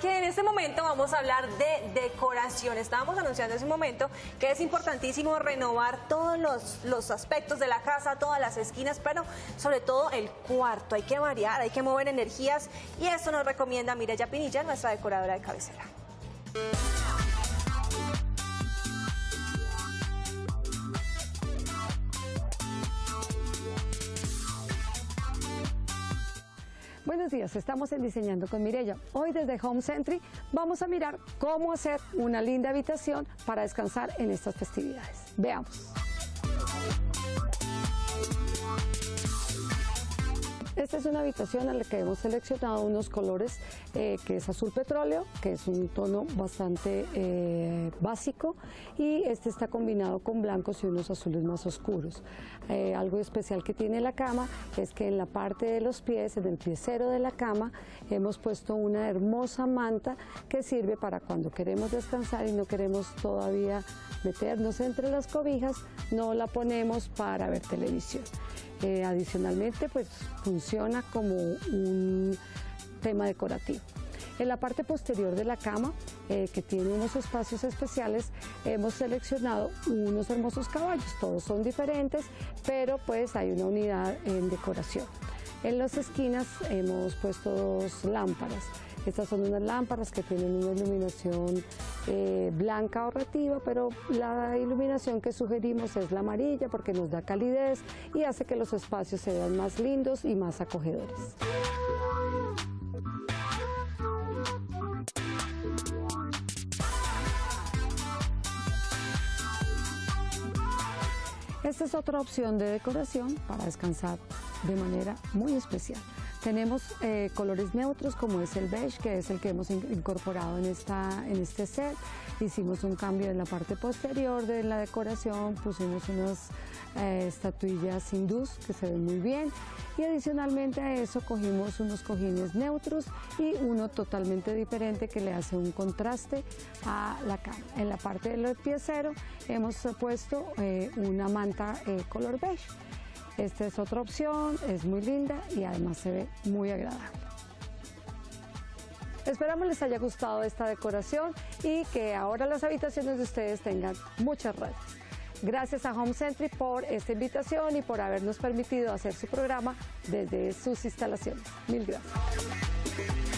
que en este momento vamos a hablar de decoración. Estábamos anunciando en ese momento que es importantísimo renovar todos los, los aspectos de la casa, todas las esquinas, pero sobre todo el cuarto. Hay que variar, hay que mover energías y eso nos recomienda Mireya Pinilla, nuestra decoradora de cabecera. Buenos días, estamos en Diseñando con Mirella. Hoy desde Home Century vamos a mirar cómo hacer una linda habitación para descansar en estas festividades. Veamos. Esta es una habitación en la que hemos seleccionado unos colores eh, que es azul petróleo, que es un tono bastante eh, básico y este está combinado con blancos y unos azules más oscuros. Eh, algo especial que tiene la cama es que en la parte de los pies, en el piecero de la cama, hemos puesto una hermosa manta que sirve para cuando queremos descansar y no queremos todavía meternos entre las cobijas, no la ponemos para ver televisión. Eh, adicionalmente, pues funciona como un tema decorativo. En la parte posterior de la cama, eh, que tiene unos espacios especiales, hemos seleccionado unos hermosos caballos. Todos son diferentes, pero pues hay una unidad en decoración. En las esquinas hemos puesto dos lámparas. Estas son unas lámparas que tienen una iluminación eh, blanca ahorrativa, pero la iluminación que sugerimos es la amarilla porque nos da calidez y hace que los espacios se vean más lindos y más acogedores. Esta es otra opción de decoración para descansar de manera muy especial. Tenemos eh, colores neutros como es el beige, que es el que hemos incorporado en, esta, en este set. Hicimos un cambio en la parte posterior de la decoración, pusimos unas eh, estatuillas hindús que se ven muy bien y adicionalmente a eso cogimos unos cojines neutros y uno totalmente diferente que le hace un contraste a la cama. En la parte del piecero hemos puesto eh, una manta color beige. Esta es otra opción, es muy linda y además se ve muy agradable. Esperamos les haya gustado esta decoración y que ahora las habitaciones de ustedes tengan muchas redes. Gracias a Home Century por esta invitación y por habernos permitido hacer su programa desde sus instalaciones. Mil gracias.